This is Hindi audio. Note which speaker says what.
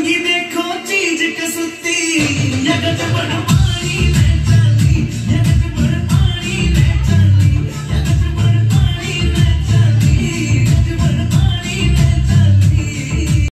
Speaker 1: देखो चीज़ कसुती